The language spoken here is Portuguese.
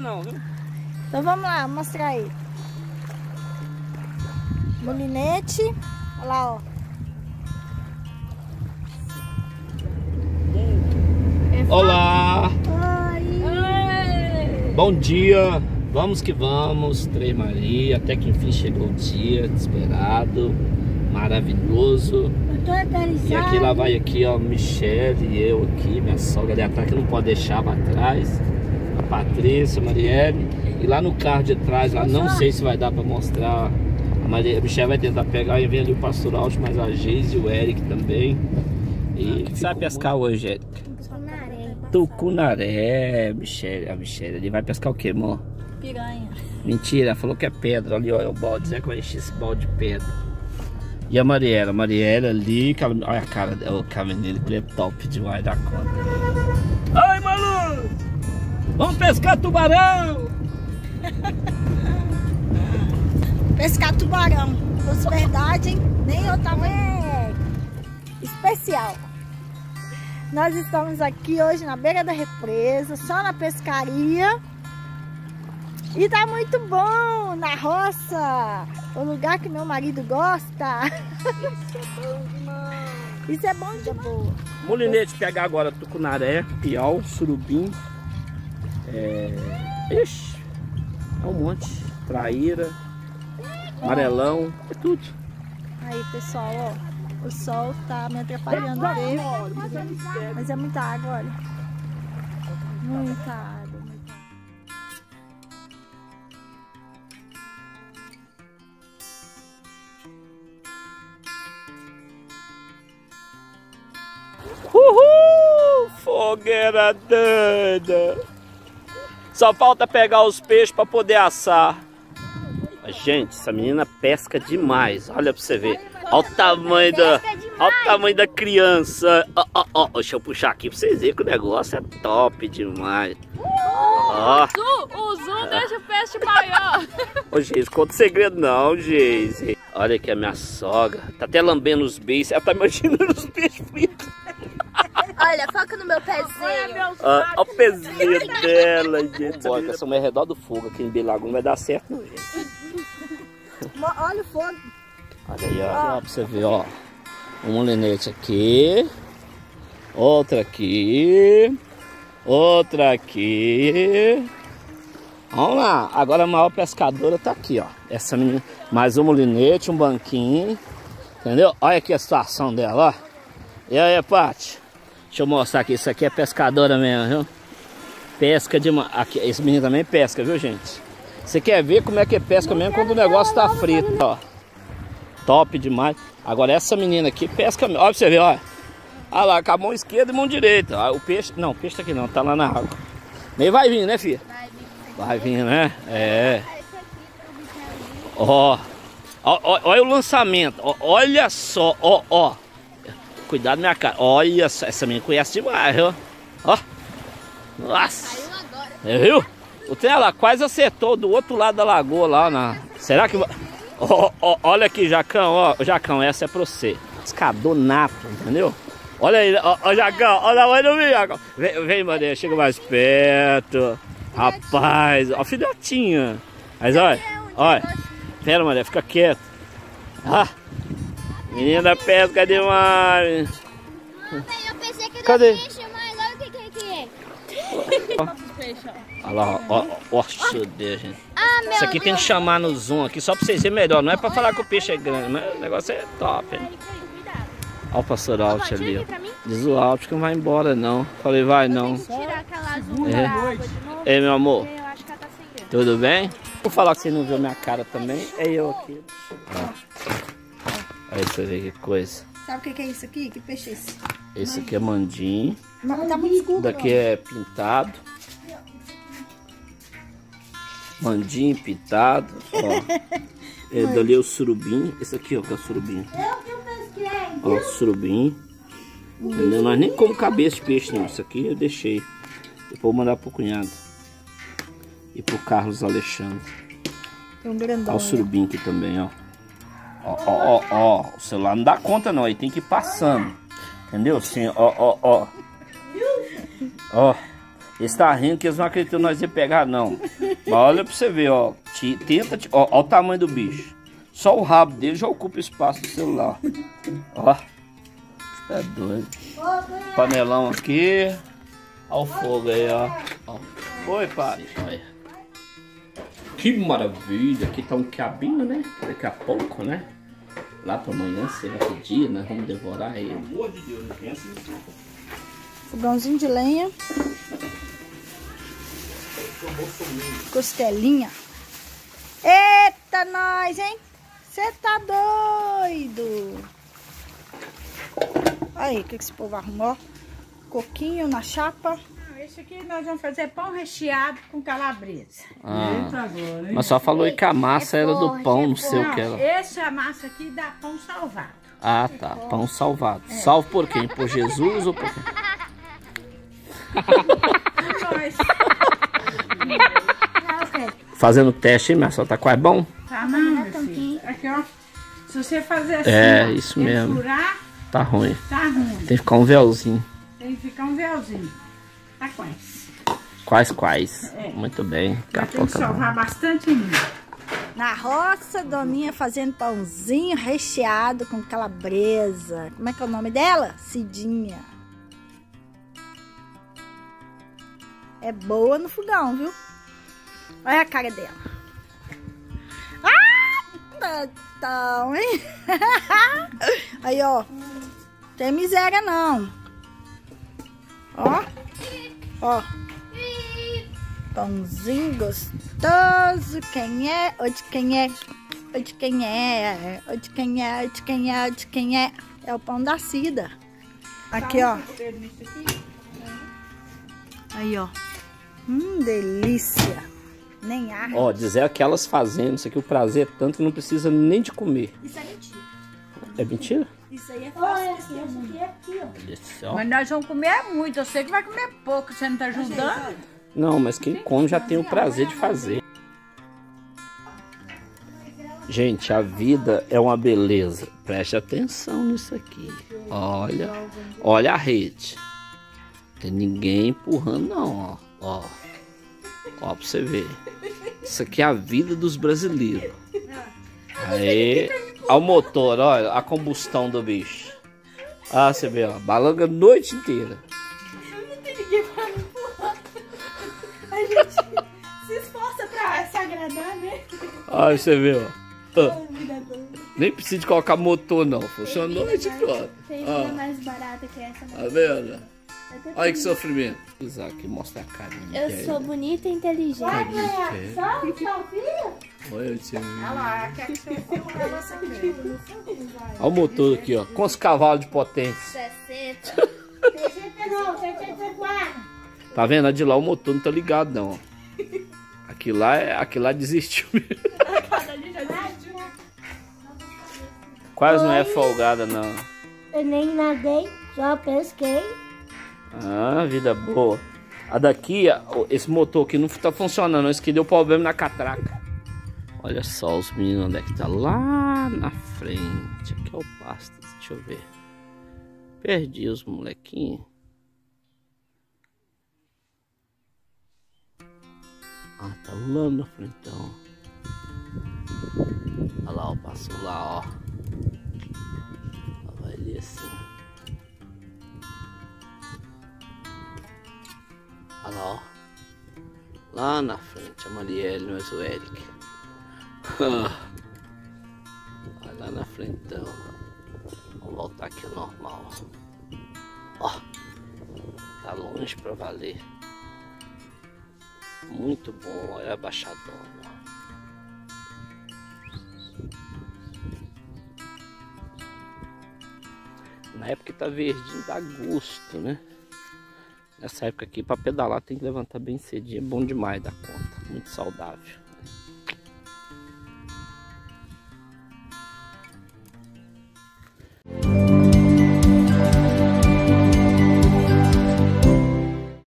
não, viu? Então vamos lá, mostrar aí. Molinete. Olha lá, ó. Olá! Oi! Bom dia! Vamos que vamos, Três Maria, até que enfim chegou o dia, esperado, maravilhoso. Eu tô. E aqui lá vai aqui, ó, Michele e eu aqui, minha sogra ali atrás, que não pode deixar pra trás. Patrícia, Marielle. E lá no carro de trás, lá não sei se vai dar pra mostrar. A, Maria, a Michelle vai tentar pegar e vem ali o Pastor Alto, mas a Geise e o Eric também. E o que sabe pescar hoje, Eric? Sonaré. Tucunaré, Michele. A Michelle ali vai pescar o que, amor? Piranha. Mentira, ela falou que é pedra. Ali, ó, é o balde. Zé que vai encher esse balde de pedra. E a Mariela? A Mariela ali, olha a cara dela, o caminho que ele é top demais da conta. Vamos pescar tubarão! Pescar tubarão. Fosse verdade, hein? Nem eu tava é especial. Nós estamos aqui hoje na beira da represa, só na pescaria. E tá muito bom na roça, o lugar que meu marido gosta. Isso é bom de boa. Molinete pegar agora tucunaré, piau, surubim. É. Ixi, é um monte. Traíra, amarelão, é tudo. Aí, pessoal, ó, o sol tá me atrapalhando a ver. Mas é muita água, olha. Muita água. muita água. Uhul! Fogueira doida! Só falta pegar os peixes para poder assar. Gente, essa menina pesca demais. Olha pra você ver. Olha o tamanho da, olha o tamanho da criança. Ó, ó, ó. Deixa eu puxar aqui pra vocês verem que o negócio é top demais. Ó. O zoom deixa o peixe maior. Ô, Geise, conta segredo não, Geise. Olha aqui a minha sogra. Tá até lambendo os beijos. Ela tá imaginando os peixes fritos. Olha, foca no meu pezinho. Ah, Olha o pezinho dela, gente. Bora, que essa mulher é redor do fogo aqui em Bilago não vai dar certo, não, Olha o fogo. Olha aí, ó, ó, pra você ver, ó. Um molinete aqui. Outra aqui. Outra aqui. Vamos lá. Agora a maior pescadora tá aqui, ó. Essa menina. Mais um molinete, um banquinho. Entendeu? Olha aqui a situação dela, ó. E aí, Paty? Deixa eu mostrar aqui. Isso aqui é pescadora mesmo, viu? Pesca demais. Aqui, esse menino também pesca, viu, gente? Você quer ver como é que pesca mesmo quando o negócio tá frito, ó. Top demais. Agora essa menina aqui pesca. Olha pra você ver, ó. Olha lá, com a mão esquerda e mão direita. Ó, o peixe. Não, o peixe tá aqui não, tá lá na água. Nem vai vir, né, filha? Vai vir, né? É. Ó. Ó, ó, Olha o lançamento. Ó, olha só, ó, ó. Cuidado minha cara. Olha essa menina conhece demais, viu? Ó. Nossa. É, viu? O trem lá quase acertou do outro lado da lagoa lá na. Será que. Ó, ó, olha aqui, Jacão, ó. Jacão, essa é pra você. Pescador nato, entendeu? Olha aí, ó, ó Jacão, olha a mãe do meu, Jacão. Vem, vem, chega mais perto. Rapaz, ó, filhotinha. Mas olha, olha. Pera, mané, fica quieto. Ah, menina pesca demais. Eu pensei que Cadê? não peixe, mas olha o que que que é. Olha lá, ó, ó, ó, ó, Deus, gente. Ah, meu Isso aqui tem que chamar no zoom aqui só pra vocês verem melhor. Não é pra falar que o peixe é grande, mas o negócio é top. Hein? Olha o pastor Alt ali, ó. Diz o Alt que não vai embora, não. Falei, vai não. Tirar aquela azul É. da de. Ei, meu amor, Eu acho que ela tá tudo bem? Vou falar que você não viu minha cara também. É eu aqui. Aí você vê que coisa. Sabe o que que é isso aqui? Que peixe é esse? Esse aqui é mandim. Mas Tá muito escuro. Daqui é pintado. Mandim pintado. Ó. É, dali é o surubim. Esse aqui, ó, que é o surubim. Ó, o surubim. Entendeu? Nós nem como cabeça de peixe, não. Isso aqui eu deixei. Depois vou mandar pro cunhado. E pro Carlos Alexandre. Tem um Ó grandão. o surubim aqui também, ó. Ó, ó, ó, ó. O celular não dá conta não, aí tem que ir passando. Entendeu? Assim, ó, ó, ó. Ó. Eles tá rindo que eles não acreditam nós ia pegar, não. Mas olha pra você ver, ó. Tenta. Ó, ó o tamanho do bicho. Só o rabo dele já ocupa espaço do celular. Ó. Tá doido. Panelão aqui. Olha o fogo aí, ó. ó. Oi, pai. Olha. Que maravilha. Aqui tá um cabinho, né? Daqui a pouco, né? Lá pra amanhã será que dia, nós vamos devorar ele. Pelo amor de Deus, não pensa Fogãozinho de lenha. Costelinha. Eita, nós, hein? Você tá doido? Aí, o que, que esse povo arrumou? Coquinho na chapa. Esse aqui nós vamos fazer pão recheado com calabresa. Ah, mas só falou que a massa era do pão, não sei o que era. Essa massa aqui dá pão salvado. Ah, tá. Pão salvado. Salvo por quem? Por Jesus ou por quem? Nós. Fazendo teste, hein, minha só tá quase bom? Tá não, meu filho. Aqui, ó. Se você fazer assim, É, isso mesmo. furar, Tá ruim. tá ruim. Tem que ficar um véuzinho. Tem que ficar um véuzinho. Tá quase. Quais, quais? É. Muito bem. Daqui a Tem que salvar bastante ainda. Na roça, Doninha fazendo pãozinho recheado com calabresa. Como é que é o nome dela? Cidinha. É boa no fogão, viu? Olha a cara dela. Ah, então, hein? Aí, ó. Tem miséria, não. Ó. Ó. Pãozinho gostoso. Quem é? Ou de quem é? Ou de quem é? Ou de quem é? Ou de quem é? Ou de quem é? É o pão da Cida. Aqui, ó. Aí, ó. Hum, delícia. Nem ar. Ó, dizer aquelas fazendo isso aqui, o prazer é tanto que não precisa nem de comer. Isso é mentira. É mentira? Isso aí é fácil. Aqui é aqui, ó. Mas nós vamos comer muito. Eu sei que vai comer pouco. Você não tá ajudando? Não, mas quem come já tem o prazer de fazer. Gente, a vida é uma beleza. Preste atenção nisso aqui. Olha, olha a rede. Tem ninguém empurrando não, ó. Ó, ó pra você ver. Isso aqui é a vida dos brasileiros. Aí, olha o motor, olha a combustão do bicho. Ah, você vê, ó, balanga a noite inteira. Se esforça pra se agradar, né? Aí você vê, ó. Ah, Nem precisa de colocar motor não, funciona a noite toda. Tem Ah. uma mais barata que essa. Tá vendo? Olha que sofrimento. Aqui, mostra a carinha. Eu sou bonita e inteligente. Só o? Olha, tia. Olha lá, aqui. Olha o motor aqui, ó. Quantos cavalos de potência? 60. 69, 74. Tá vendo? A de lá o motor não tá ligado não, ó. Aqui lá, é- aqui lá desistiu mesmo. Quase não é folgada não. Eu nem nadei, só pesquei. Ah, vida boa. A daqui, esse motor aqui não tá funcionando. Esse aqui deu problema na catraca. Olha só os meninos onde é que tá. Lá na frente. Aqui é o pasto. Deixa eu ver. Perdi os molequinhos. Ah, tá lá na frente então. Olha lá, ó. Passou lá, ó. Lá na frente, a Marielle, mas o Eric. Olha lá na frente, então. Vamos voltar aqui ao normal. Ó. Tá longe pra valer. Muito bom, olha a baixadona. Na época que tá verdinho dá gosto, né? Nessa época aqui, pra pedalar, tem que levantar bem cedinho. É bom demais da conta. Muito saudável.